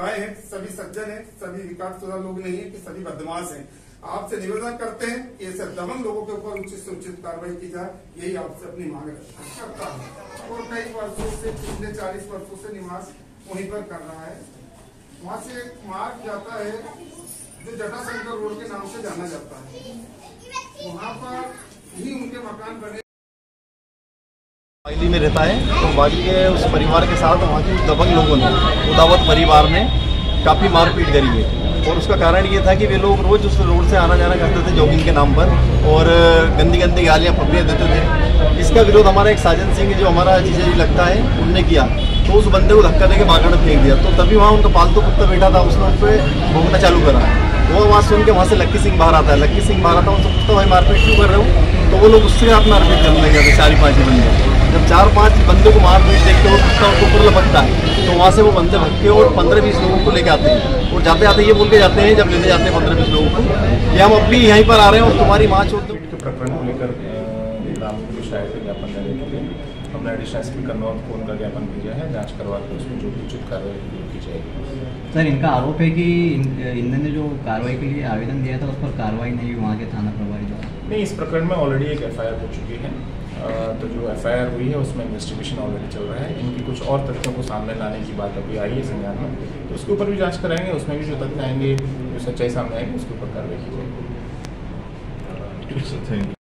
सज्जन है, सभी रिकॉर्ड लोग नहीं है कि सभी बदमाश हैं। आपसे निवेदन करते हैं कि ऐसे दमन लोगों के ऊपर उचित से उचित कार्रवाई की जाए, यही आपसे अपनी मांग करता है। और कई वर्षों से, पिछले चालीस वर्षों से निवास वहीं पर कर रहा है। वहाँ से एक मार्ग जाता है, जो जटाशंकर रोड के नाम से जाना जाता है। वहाँ पर ही उनके मकान बने वाइली में रहता है। तो वाइली के उस परिवार के साथ वहाँ के दबंग लोगों ने, उदावत परिवार ने काफ़ी मारपीट करी है। और उसका कारण ये था कि वे लोग रोज़ उस रोड से आना जाना करते थे जॉगिंग के नाम पर और गंदी गंदी गालियाँ पब्लियाँ देते थे। इसका विरोध हमारा एक साजन सिंह जो हमारा जीजा जी लगता है, उनने किया। तो उस बंदे को धक्का देकर बागड़ फेंक दिया। तो तभी वहाँ उनका पालतू कुत्ता बैठा था, उसने उन पर भोगना चालू करा। वो वहाँ सुन के वहाँ से लक्की सिंह बाहर आता है। लक्की सिंह बाहर आता है, उनसे पूछता भाई मारपीट क्यों कर रहे हो? तो वो लोग उससे आप मारपीट करने लगे थे चार पाँच बंदे। जब चार पाँच बंदे को मारपीट देखते वो कुत्ता उनको ऊपर लपकता है तो वहाँ से वो बंदे भग के और पंद्रह बीस लोगों को लेके आते हैं। और जाते आते ये बोल के जाते हैं जब लेने जाते हैं पंद्रह बीस लोगों को। कि हम अपनी यहीं पर आ रहे हैं और तुम्हारी माँ छोड़ दो। प्रकरण को लेकर ज्ञापन देने के लिए हमने एडिशनल एस पी कन्नौज को उनका ज्ञापन भेजा है जाँच करवा के उसमें जो भी उचित कार्रवाई की जाएगी सर इनका आरोप है कि इन- इन्होंने जो कार्रवाई के लिए आवेदन दिया था उस पर कार्रवाई नहीं हुई वहाँ के थाना प्रभारी द्वारा। नहीं इस प्रकरण में ऑलरेडी एक एफ़ हो चुकी है। तो जो एफआईआर हुई है, उसमें इन्वेस्टिगेशन ऑलरेडी चल रहा है। इनकी कुछ और तथ्यों को सामने लाने की बात अभी आई है संज्ञान में। तो उसके ऊपर भी जाँच कराएँगे, उसमें भी जो तथ्य आएँगे, जो सच्चाई सामने आएँगे, उसके ऊपर कार्रवाई की जाएगी।